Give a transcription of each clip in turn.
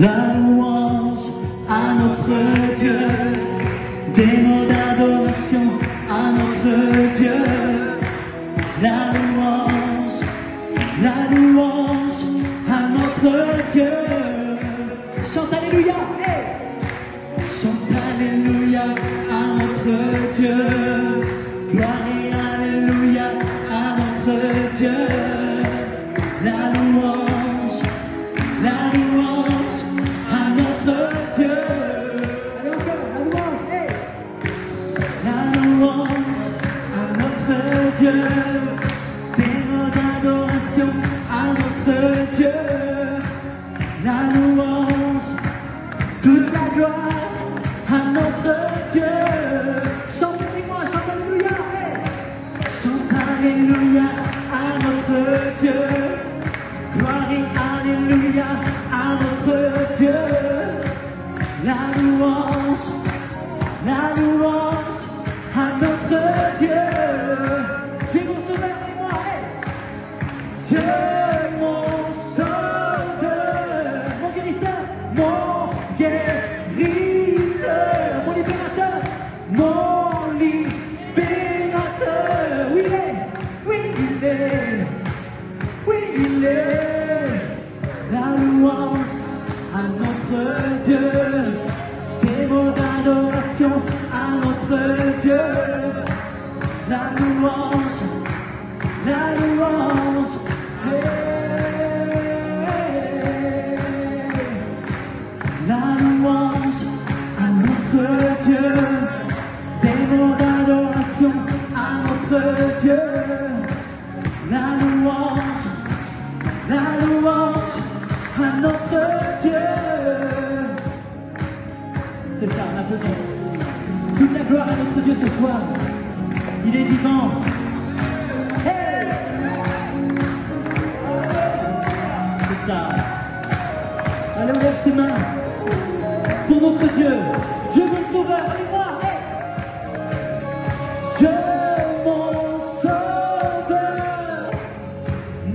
la louange à notre Dieu, des mots d'adoration à notre Dieu, la louange, la louange à notre Dieu. Chante Alléluia, hey! chante Alléluia à notre Dieu, gloire et Alléluia à notre Dieu, la louange, Dieu, des d'adoration à notre Dieu, la louange, toute la gloire à notre Dieu. Chante avec moi, chante Alléluia, chante Alléluia à notre Dieu, gloire et Alléluia à notre Dieu, la louange. La louange guérisseur. Mon libérateur. Mon libérateur. Oui, il est. Oui, il est. Oui, il est. La louange à notre Dieu. Mots d'adoration à notre Dieu. La louange, la louange. Dieu. La louange, la louange à notre Dieu. C'est ça, on a besoin. Toute la gloire à notre Dieu ce soir. Il est vivant. C'est ça. Allez, lève ses mains pour notre Dieu. Dieu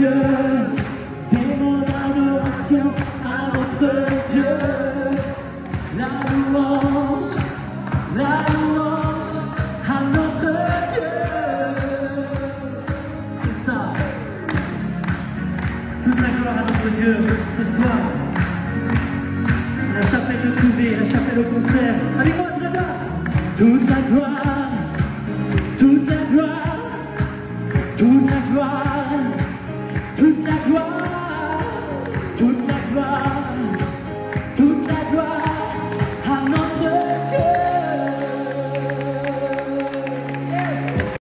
Dieu, mon adoration à notre Dieu, la louange, la louange à notre Dieu. C'est ça. Toute la gloire à notre Dieu ce soir. La chapelle de Couvet, la chapelle au concert. Allez moi, très bien. Toute la gloire, toute la gloire, toute la gloire. Cause that's why